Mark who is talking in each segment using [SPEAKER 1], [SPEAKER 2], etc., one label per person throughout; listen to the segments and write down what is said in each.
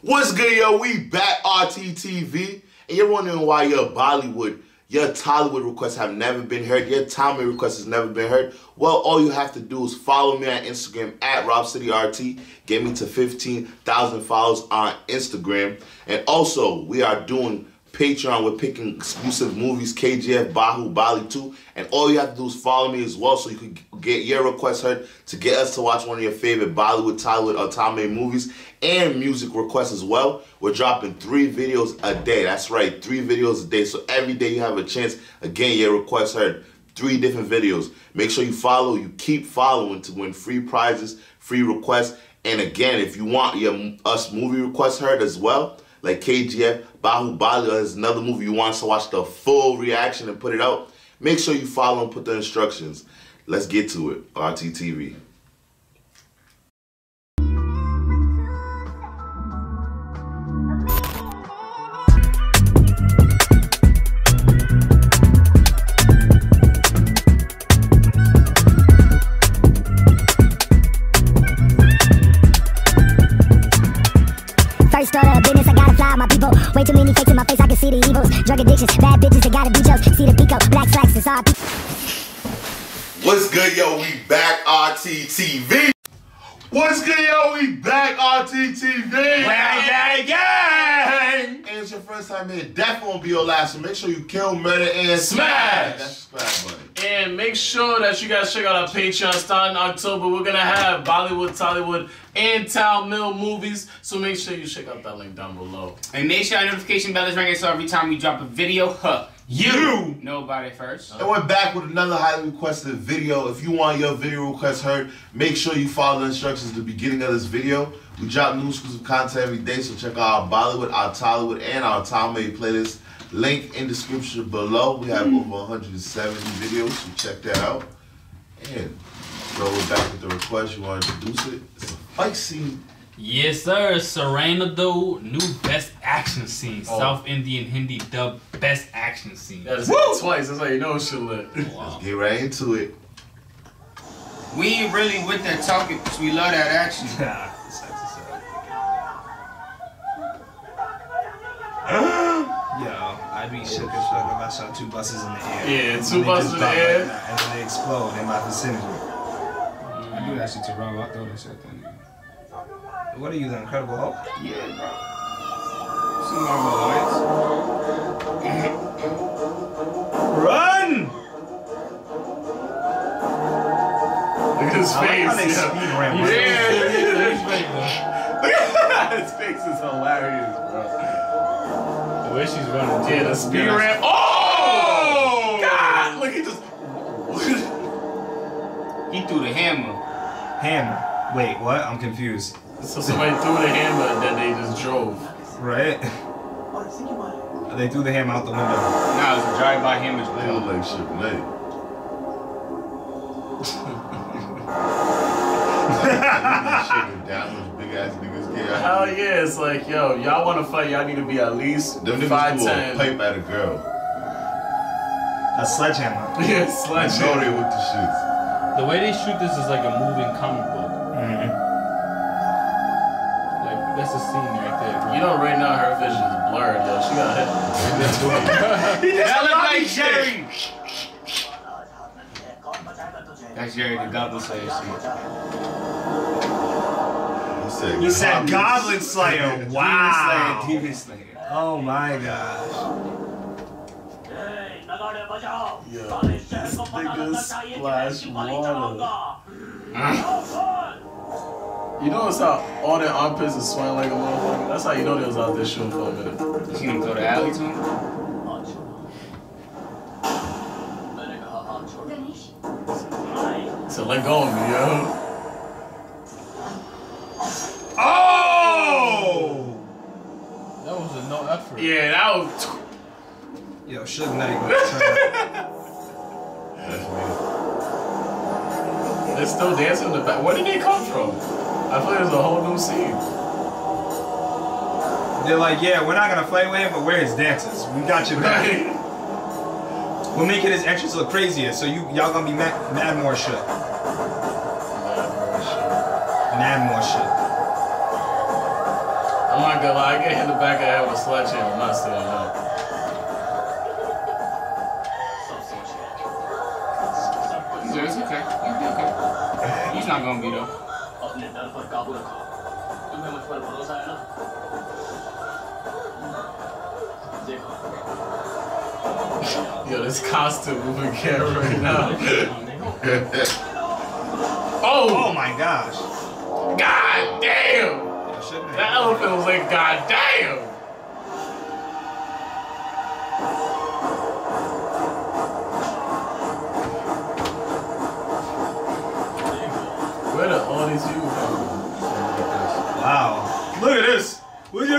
[SPEAKER 1] What's good, yo? We back RTTV, and you're wondering why your Bollywood, your Tollywood requests have never been heard, your Tommy request has never been heard. Well, all you have to do is follow me on Instagram at RobCityRT. Get me to 15,000 followers on Instagram, and also we are doing Patreon. We're picking exclusive movies, KGF, Bahubali 2. And all you have to do is follow me as well so you can get your requests heard to get us to watch one of your favorite Bollywood, Tollywood, or Tamil movies and music requests as well. We're dropping three videos a day. That's right, three videos a day. So every day you have a chance getting your requests heard. Three different videos. Make sure you follow, you keep following to win free prizes, free requests. And again, if you want your us movie requests heard as well, like KGF, Bahubali is another movie you want to watch the full reaction and put it out, make sure you follow and put the instructions. Let's get to it. RTTV.
[SPEAKER 2] Drug addictions, bad bitches, they gotta be jokes. See the pico, black slacks, it's all
[SPEAKER 1] What's good, yo? We back RTTV. What's good, yo? We back RTTV.
[SPEAKER 3] Gang, gang, gang!
[SPEAKER 1] And it's your first time here. Definitely won't be your last. So make sure you kill, murder, and
[SPEAKER 3] Smash.
[SPEAKER 1] That's the subscribe button.
[SPEAKER 3] And make sure that you guys check out our Patreon starting October. We're gonna have Bollywood, Tollywood, and Tamil movies. So make sure you check out that link down below.
[SPEAKER 4] And make sure our notification bell is ringing so every time we drop a video, huh, you know about it first.
[SPEAKER 1] And we're back with another highly requested video. If you want your video request heard, make sure you follow the instructions at the beginning of this video. We drop new exclusive content every day, so check out our Bollywood, our Tollywood, and our Tamil playlist. Link in description below. We have hmm. over 170 videos, so check that out. And so we're back with the request. You want to introduce it? It's a fight scene.
[SPEAKER 5] Yes, sir. Sarrainodu, new best action scene.
[SPEAKER 3] Oh.
[SPEAKER 5] South Indian Hindi dub best action scene.
[SPEAKER 3] That is it twice. That's how you know it's shit lit.
[SPEAKER 1] Let's get right into it.
[SPEAKER 4] We ain't really with that talking because we love that action.
[SPEAKER 6] Yo, I'd be shook as fuck if I saw two buses in the air.
[SPEAKER 3] Yeah, two buses in the air.
[SPEAKER 6] Like and then they explode in my vicinity. Mm. I do that shit to Rob. I throw that shit then. What are you, the Incredible Hulk?
[SPEAKER 4] Yeah, bro.
[SPEAKER 6] Some Marvel Run!
[SPEAKER 3] Look at his
[SPEAKER 6] I like
[SPEAKER 3] face.
[SPEAKER 6] how they
[SPEAKER 3] yeah.
[SPEAKER 6] ramp.
[SPEAKER 3] Yeah, yeah, his face is hilarious, bro.
[SPEAKER 5] The way she's running.
[SPEAKER 3] Yeah, the speed ramp. Oh! oh! God! Look, he just.
[SPEAKER 4] He threw the hammer.
[SPEAKER 6] Hammer. Wait, what? I'm confused.
[SPEAKER 3] So somebody threw the hammer and then they just drove.
[SPEAKER 6] Right? They threw the hammer out the window.
[SPEAKER 4] Nah, it's a drive-by hammer.
[SPEAKER 1] They look like shit, man. Shaking big ass niggas get out.
[SPEAKER 3] Hell yeah, it's like, yo, y'all want to fight, y'all need to be at least
[SPEAKER 1] Them niggas
[SPEAKER 3] five
[SPEAKER 1] threw a
[SPEAKER 3] ten.
[SPEAKER 1] pipe at a girl.
[SPEAKER 6] A sledgehammer.
[SPEAKER 3] Yeah,
[SPEAKER 1] I know
[SPEAKER 3] sledgehammer.
[SPEAKER 1] they with the shits.
[SPEAKER 5] The way they shoot this is like a moving comic book. That's the scene right there.
[SPEAKER 3] You know, right now her vision is blurred, yo. She got hit.
[SPEAKER 4] That look like Jerry. That's Jerry the Goblin Slayer shit.
[SPEAKER 1] He said,
[SPEAKER 6] He said Goblin Slayer. Wow.
[SPEAKER 4] Demon Slayer. Demon Slayer.
[SPEAKER 6] Oh my gosh.
[SPEAKER 3] Yo, this nigga splash ah. water. You notice how all their armpits are swelling like a motherfucker? That's how you know they was out there shooting for a minute.
[SPEAKER 4] You gonna go to alley to him?
[SPEAKER 3] So let go of me, yo.
[SPEAKER 6] Oh!
[SPEAKER 5] That was a no effort.
[SPEAKER 3] Yeah, that was.
[SPEAKER 6] Yo, Suge Knight gonna.
[SPEAKER 1] That's me.
[SPEAKER 3] They're still dancing in the back. Where did they come from? I feel like there's a whole new scene.
[SPEAKER 6] They're like, yeah, we're not gonna fight with him, but we're his dancers. We got your back.
[SPEAKER 3] Right?
[SPEAKER 6] We're making his entrance look crazier, so you y'all gonna be mad, mad more shit. Mad more shit.
[SPEAKER 3] I I'm not gonna lie, I get hit in the back of the head with a sledgehammer. I'm not saying that.
[SPEAKER 4] He's it's okay. He'll be okay. He's not gonna be though.
[SPEAKER 7] 不了，跟他们出来跑到赛了。
[SPEAKER 3] Yo, this costume moving camera right now. oh!
[SPEAKER 6] Oh my gosh.
[SPEAKER 3] God damn!
[SPEAKER 6] That
[SPEAKER 3] elephant was like, God damn!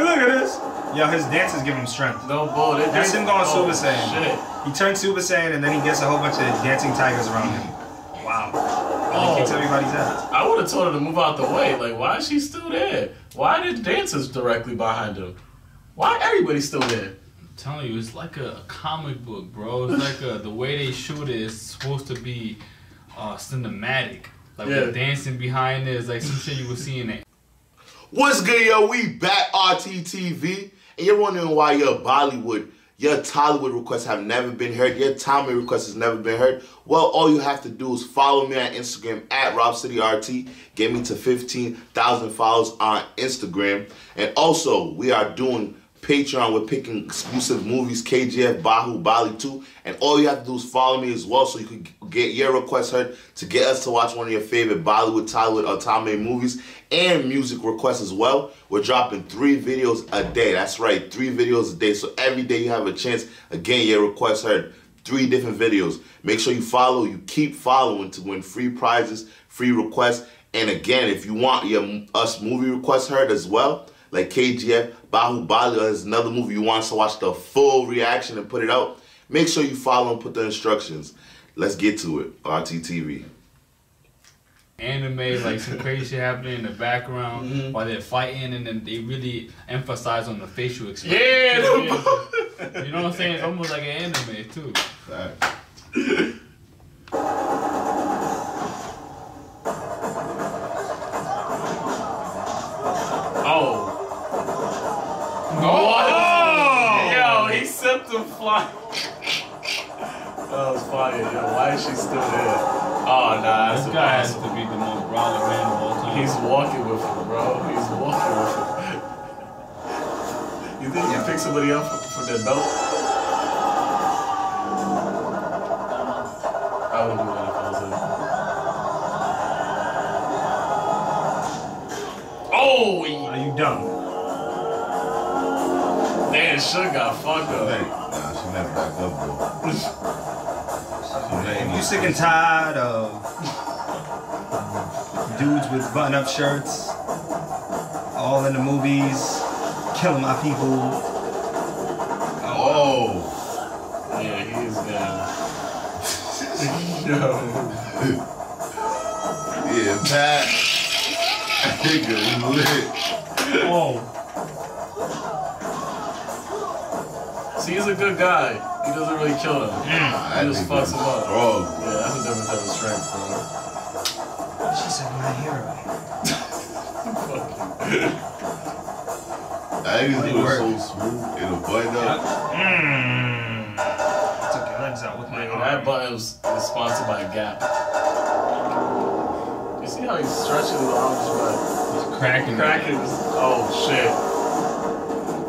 [SPEAKER 6] Look at this? Yo, his dances give him strength.
[SPEAKER 3] No bull. They
[SPEAKER 6] That's him going
[SPEAKER 3] oh,
[SPEAKER 6] Super Saiyan.
[SPEAKER 3] Shit.
[SPEAKER 6] He turns Super Saiyan and then he gets a whole bunch of dancing tigers around him. Wow. And he kicks
[SPEAKER 3] Oh,
[SPEAKER 6] everybody's ass.
[SPEAKER 3] I would have told her to move out the way. Like, why is she still there? Why did dancers directly behind him? Why everybody still there?
[SPEAKER 5] I'm telling you, it's like a comic book, bro. It's like a, the way they shoot it is supposed to be uh, cinematic. Like
[SPEAKER 3] Yeah.
[SPEAKER 5] the dancing behind it is like some shit you would see in it.
[SPEAKER 1] What's good, yo? We back RTTV, and you're wondering why your Bollywood, your Tollywood requests have never been heard, your Tommy request has never been heard. Well, all you have to do is follow me on Instagram at RobCityRT. Get me to 15,000 followers on Instagram, and also we are doing Patreon. We're picking exclusive movies, KGF, Bahubali 2. And all you have to do is follow me as well so you can get your request heard to get us to watch one of your favorite Bollywood, Tollywood, or Tamil movies and music requests as well. We're dropping three videos a day. That's right, three videos a day. So every day you have a chance, again, your request heard. Three different videos. Make sure you follow, you keep following to win free prizes, free requests. And again, if you want your us movie requests heard as well, like KGF, Bahubali, or there's another movie you want to watch the full reaction and put it out, make sure you follow and put the instructions. Let's get to it. RTTV.
[SPEAKER 5] Anime, like some crazy shit happening in the background
[SPEAKER 3] Mm-hmm.
[SPEAKER 5] while they're fighting, and then they really emphasize on the facial expression.
[SPEAKER 3] Yeah, no
[SPEAKER 5] You know what I'm saying? It's almost like an anime too.
[SPEAKER 3] that was fire. Yo, why is she still there? Oh, nah,
[SPEAKER 5] This guy has to be the most brawler man of all time.
[SPEAKER 3] He's walking with him, bro. He's walking with him. you think you pick somebody up for, for their belt? I would do that if I was him. Oh,
[SPEAKER 6] Are you dumb?
[SPEAKER 3] man, Suge got fucked up.
[SPEAKER 8] Never back up. She
[SPEAKER 6] If you sick and tired of dudes with button-up shirts, all in the movies, killing my people.
[SPEAKER 8] Oh,
[SPEAKER 3] Yeah, he's gonna. Yo.
[SPEAKER 8] yeah, Pat. Nigga is lit.
[SPEAKER 3] He's a good guy. He doesn't really kill them.
[SPEAKER 8] That mm.
[SPEAKER 3] He just fucks him up.
[SPEAKER 8] strong.
[SPEAKER 3] Yeah, that's a different type of strength, bro.
[SPEAKER 6] she's like my hero.
[SPEAKER 8] That nigga's
[SPEAKER 6] It
[SPEAKER 8] doing
[SPEAKER 6] worked.
[SPEAKER 8] so smooth. It'll button up.
[SPEAKER 6] Mmm. Took your legs out with my
[SPEAKER 3] Nigga, that
[SPEAKER 6] arm.
[SPEAKER 3] button was is sponsored by Gap. You see how he's stretching his arms, but
[SPEAKER 5] He's cracking.
[SPEAKER 3] cracking. Oh shit.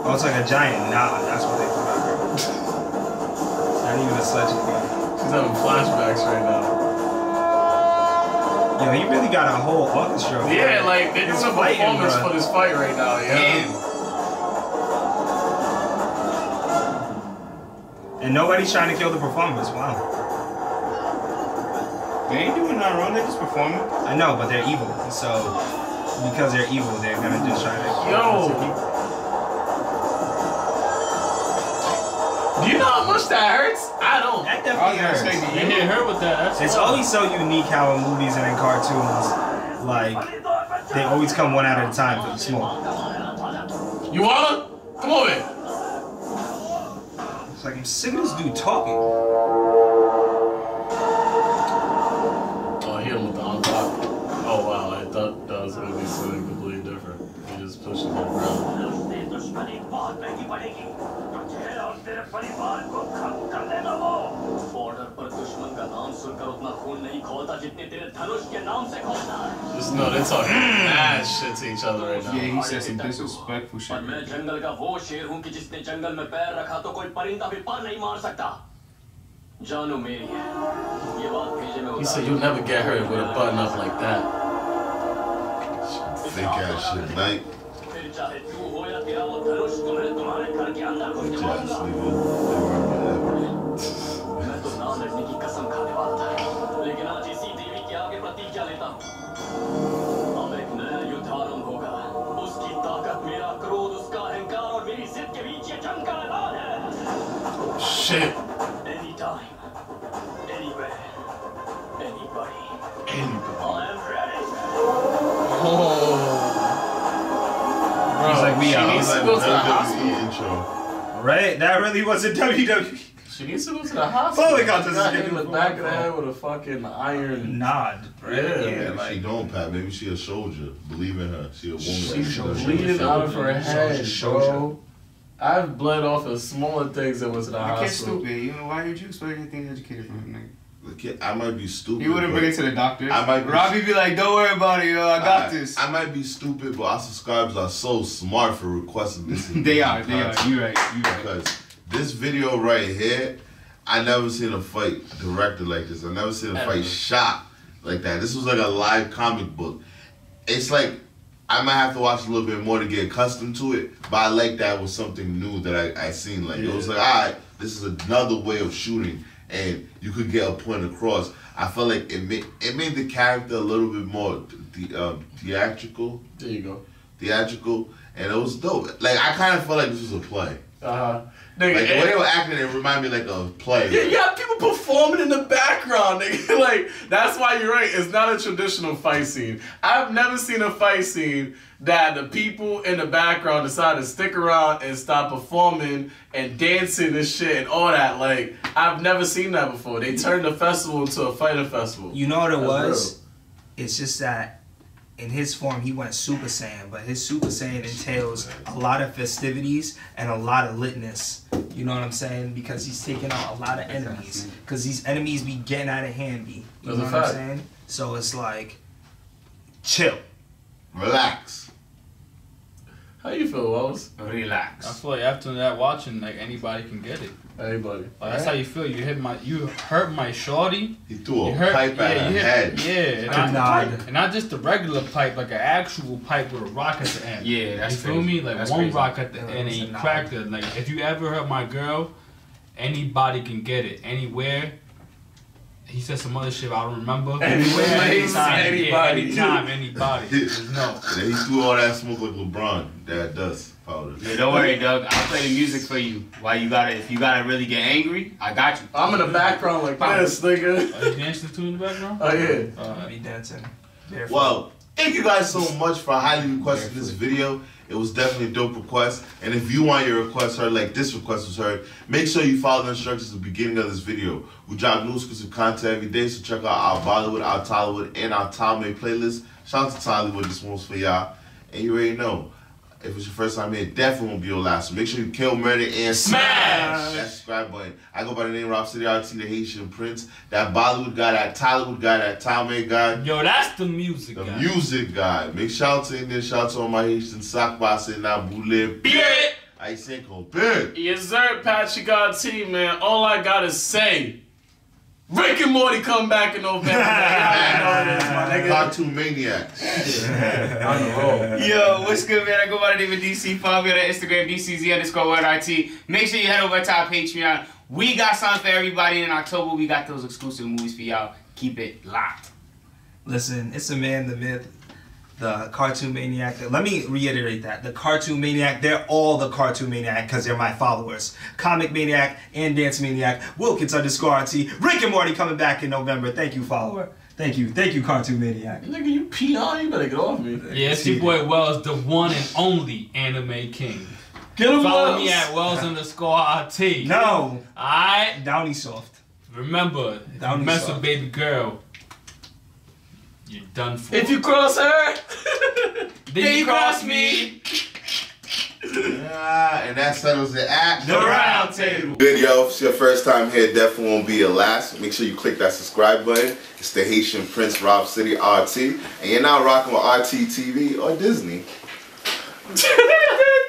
[SPEAKER 6] Oh, it's like a giant knot. That's what Not even a.
[SPEAKER 3] She's having flashbacks right now.
[SPEAKER 6] Yo, he really got a whole orchestra. for
[SPEAKER 3] Yeah, like they're
[SPEAKER 6] his
[SPEAKER 3] doing a performance
[SPEAKER 6] bruh.
[SPEAKER 3] for this fight right now. Yeah.
[SPEAKER 6] Damn. And nobody's trying to kill the performance. Wow.
[SPEAKER 4] They ain't doing nothing wrong. They're just performing.
[SPEAKER 6] I know, but they're evil. So because they're evil, they're gonna just try to kill
[SPEAKER 3] Yo.
[SPEAKER 6] Innocent people.
[SPEAKER 3] Do you know how much that hurts? I don't.
[SPEAKER 6] That
[SPEAKER 4] I
[SPEAKER 6] definitely hurts.
[SPEAKER 4] say,
[SPEAKER 5] You hit her with that. That's
[SPEAKER 6] It's
[SPEAKER 5] wild.
[SPEAKER 6] always so unique how in movies and in cartoons, like they always come one at a time for the smoke.
[SPEAKER 3] You wanna? Come on, man.
[SPEAKER 6] It's like I'm sick of this dude talking.
[SPEAKER 3] Just know they're talking mad shit to each other right
[SPEAKER 4] Yeah,
[SPEAKER 3] now.
[SPEAKER 4] he said some disrespectful
[SPEAKER 7] और
[SPEAKER 4] shit.
[SPEAKER 7] मैं जंगल का वो शेर हूँ कि जिसने जंगल में पैर रखा तो कोई परिंदा भी पर नहीं मार सकता जानो मेरी है ये बात भेजे में
[SPEAKER 3] He said you'll never get hurt with a button up like that.
[SPEAKER 1] Fake ass shit. Like,
[SPEAKER 7] फिर चाहे तू
[SPEAKER 3] Shit.
[SPEAKER 7] Anytime, anywhere, anybody. I am ready.
[SPEAKER 3] Oh. Bro,
[SPEAKER 4] He's like, oh. we
[SPEAKER 3] she
[SPEAKER 4] out.
[SPEAKER 3] needs
[SPEAKER 1] It's
[SPEAKER 3] to
[SPEAKER 1] like
[SPEAKER 3] go to the
[SPEAKER 1] WWE
[SPEAKER 3] hospital.
[SPEAKER 1] intro.
[SPEAKER 4] Right? That really was a WWE.
[SPEAKER 3] She needs to go to the hospital.
[SPEAKER 4] Holy God, this
[SPEAKER 3] She
[SPEAKER 4] is
[SPEAKER 3] got hit
[SPEAKER 4] getting
[SPEAKER 3] in the back of the head with a fucking iron.
[SPEAKER 4] Nod, right?
[SPEAKER 3] Yeah.
[SPEAKER 4] Yeah,
[SPEAKER 1] Maybe
[SPEAKER 4] like,
[SPEAKER 1] she don't, Pat. Maybe she a soldier. Believe in her. She a woman.
[SPEAKER 3] She's
[SPEAKER 1] She
[SPEAKER 3] bleeding out of her head,
[SPEAKER 4] Soldier.
[SPEAKER 3] bro. I've bled off of smaller things that went to the
[SPEAKER 4] that kid's
[SPEAKER 3] hospital.
[SPEAKER 4] stupid. You know, why did you expect anything educated from him, nigga?
[SPEAKER 1] The kid- I might be stupid.
[SPEAKER 4] He wouldn't bring it to the doctor.
[SPEAKER 1] I might be-
[SPEAKER 4] Robbie be like, don't worry about it, yo. I got
[SPEAKER 1] I,
[SPEAKER 4] this.
[SPEAKER 1] I might be stupid, but our subscribers are so smart for requesting this.
[SPEAKER 4] they are, they are.
[SPEAKER 1] content.
[SPEAKER 4] You right, you right.
[SPEAKER 1] Because this video right here, I never seen a fight directed like this. I never seen a
[SPEAKER 3] Ever.
[SPEAKER 1] fight shot like that. This was like a live comic book. It's like I might have to watch a little bit more to get accustomed to it, but I like that was something new that I, I seen. Like it was like, all right, this is another way of shooting, and you could get a point across. I felt like it made it made the character a little bit more the um, theatrical,
[SPEAKER 3] There you go.
[SPEAKER 1] theatrical, and it was dope. Like I kind of felt like this was a play.
[SPEAKER 3] Uh huh. Nigga,
[SPEAKER 1] Like the way they were acting, it reminded me like a play.
[SPEAKER 3] Yeah, you got people performing in the background, nigga. like that's why you're right. It's not a traditional fight scene. I've never seen a fight scene that the people in the background decide to stick around and stop performing and dancing and shit and all that. Like I've never seen that before. They turned the festival into a fighter festival.
[SPEAKER 6] You know what it
[SPEAKER 3] That's
[SPEAKER 6] was? It's just that in his form he went Super Saiyan, but his Super Saiyan entails a lot of festivities and a lot of litness. You know what I'm saying? Because he's taking out a lot of enemies. Because these enemies be getting out of hand. Be. You
[SPEAKER 3] That's
[SPEAKER 6] know
[SPEAKER 3] a
[SPEAKER 6] what I'm saying? So it's like, chill.
[SPEAKER 1] Relax.
[SPEAKER 3] How you feel, Wallace? Relax.
[SPEAKER 5] I
[SPEAKER 4] Relax.
[SPEAKER 5] feel like after that watching, like anybody can get it.
[SPEAKER 3] Anybody?
[SPEAKER 5] Like, oh, that's how you feel. You hit my, you hurt my shorty.
[SPEAKER 1] He threw a
[SPEAKER 5] You hurt,
[SPEAKER 1] pipe at
[SPEAKER 5] yeah,
[SPEAKER 1] her
[SPEAKER 5] hit,
[SPEAKER 1] head.
[SPEAKER 5] yeah,
[SPEAKER 6] Good
[SPEAKER 5] and,
[SPEAKER 6] nod.
[SPEAKER 5] not, and not just the regular pipe, like an actual pipe with a rock at the end.
[SPEAKER 4] Yeah, that's
[SPEAKER 5] you feel me? Like
[SPEAKER 4] That's
[SPEAKER 5] one
[SPEAKER 4] crazy.
[SPEAKER 5] rock at the
[SPEAKER 6] Yeah,
[SPEAKER 5] end, and
[SPEAKER 6] it's
[SPEAKER 5] he cracked it. Like if you ever hurt my girl, anybody can get it anywhere. He said some other shit I don't remember.
[SPEAKER 3] Anywhere,
[SPEAKER 5] anytime,
[SPEAKER 3] anybody.
[SPEAKER 5] yeah, anytime, anybody. Just know.
[SPEAKER 1] And then he threw all that smoke like LeBron. That dust powder.
[SPEAKER 4] Yeah, don't worry, Doug. I'll play the music for you. Why you gotta? If you gotta really get angry, I got you.
[SPEAKER 3] I'm in the background like this, nigga.
[SPEAKER 5] Are you dancing too in the background?
[SPEAKER 3] Oh yeah.
[SPEAKER 5] Uh,
[SPEAKER 6] Be dancing. Barefoot.
[SPEAKER 1] Well, thank you guys so much for highly requesting this video. It was definitely a dope request. And if you want your request heard like this request was heard, make sure you follow the instructions at the beginning of this video. We drop new exclusive content every day, so check out our Bollywood, our Tollywood, and our Tommy playlist. Shout out to Tollywood, this one's for y'all. And you already know, if it's your first time here, it definitely won't be your last. So make sure you kill, murder, and smash that subscribe button. I go by the name Rob City RT, the Haitian Prince, that Bollywood guy, that Tollywood guy, that Tommy guy.
[SPEAKER 5] yo, that's the music
[SPEAKER 1] The
[SPEAKER 5] guy.
[SPEAKER 1] music guy. Make shout out to Indian, shout out to all my Haitian sock boss and now boule. I say compare.
[SPEAKER 3] Yes, sir, Patrick RT, man. All I gotta say, Rick and Morty come back in November. man. Y'all know it is, my nigga.
[SPEAKER 1] Cartoon maniacs.
[SPEAKER 3] On the roll.
[SPEAKER 4] Yo, what's good, man? I go by the name of DC. Follow me on Instagram, DCZ underscore world RT. Make sure you head over to our Patreon. We got something for everybody in October. We got those exclusive movies for y'all. Keep it locked.
[SPEAKER 6] Listen, it's a man, the myth, the cartoon maniac. Let me reiterate that. The cartoon maniac, they're all the cartoon maniac because they're my followers. Comic maniac and dance maniac. Wilkins underscore RT. Rick and Morty coming back in November. Thank you, follower. Thank you. Thank you, cartoon maniac.
[SPEAKER 3] Nigga, you pee on? You better get off me.
[SPEAKER 5] Yeah, it's your boy Wellz, the one and only anime king.
[SPEAKER 3] Get him
[SPEAKER 5] Follow
[SPEAKER 3] Wellz.
[SPEAKER 5] me at Wellz underscore RT.
[SPEAKER 6] No.
[SPEAKER 5] Alright?
[SPEAKER 6] Downy soft.
[SPEAKER 5] Remember, if you mess
[SPEAKER 6] south.
[SPEAKER 5] with baby girl, you're done for.
[SPEAKER 3] If you cross her,
[SPEAKER 5] then you cross me.
[SPEAKER 3] Yeah,
[SPEAKER 8] Ah, and that settles it at
[SPEAKER 3] The round table.
[SPEAKER 1] Good, yo. If it's your first time here, definitely won't be your last. Make sure you click that subscribe button. It's the Haitian Prince Rob City RT. And you're now rocking with RT TV or Disney.